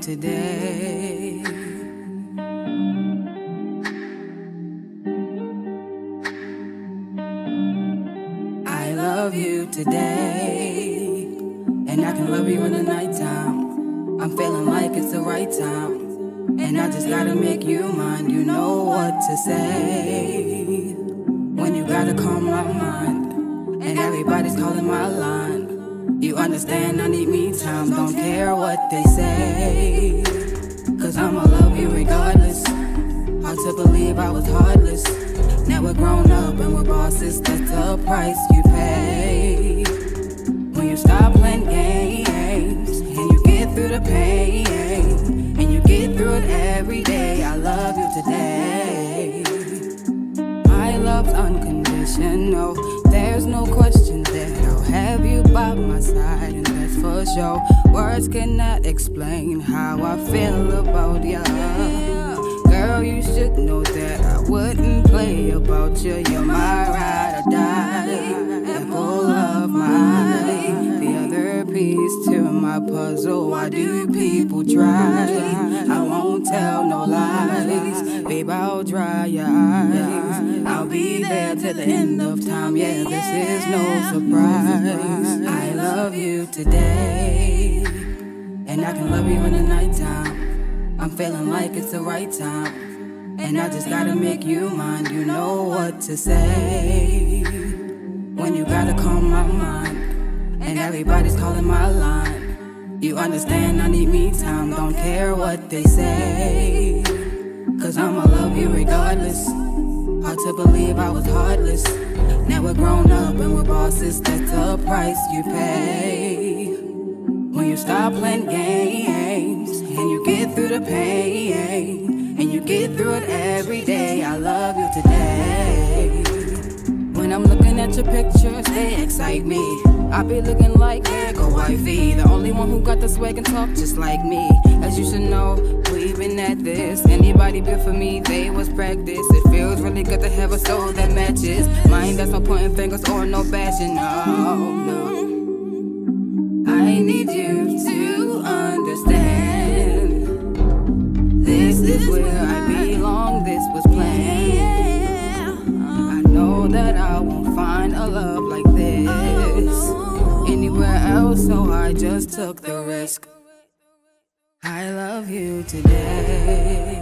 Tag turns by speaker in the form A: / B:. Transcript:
A: today. I love you today. And I can love you in the nighttime. I'm feeling like it's the right time. And I just gotta make you mine. You know what to say. When you gotta calm my mind. And everybody's calling my line. You understand I need me time. Don't care what they say. Cause I'ma love you regardless. Hard to believe I was heartless. Now we're grown up and we're bosses. That's the price you pay. When you stop playing games and you get through the pain and you get through it every day. I love you today. My love's unconditional. There's no question by my side, and that's for sure. Words cannot explain how I feel about you. Girl, you should know that I wouldn't play about you. You're my ride or die, apple of my eye. The other piece to my puzzle. Why do people try? I won't tell no lies, babe. I'll dry your eyes. I'll be there till the end of time. Yeah, this is no surprise. I love you today, and I can love you in the nighttime. I'm feeling like it's the right time. And I just gotta make you mine. You know what to say. When you gotta calm my mind. And everybody's calling my line. You understand I need me time. Don't care what they say. Cause I'ma love you regardless. Hard to believe I was heartless. Now we're grown up and we're bosses. That's the price you pay. When you stop playing games and you get through the pain and you get through it every day, I love you today. When I'm looking at your pictures, they excite me. I be looking like go wifey, the only one who got the swag and talk just like me. As you should know, we've at this. Anybody built for me, they was practice. It feels really good to have a soul that matches mine. That's no pointing fingers or no bashing. No, no. I need you to understand. This is where I belong. This was planned. I know that I won't find a love like this anywhere else, so I just took the risk. I love you today.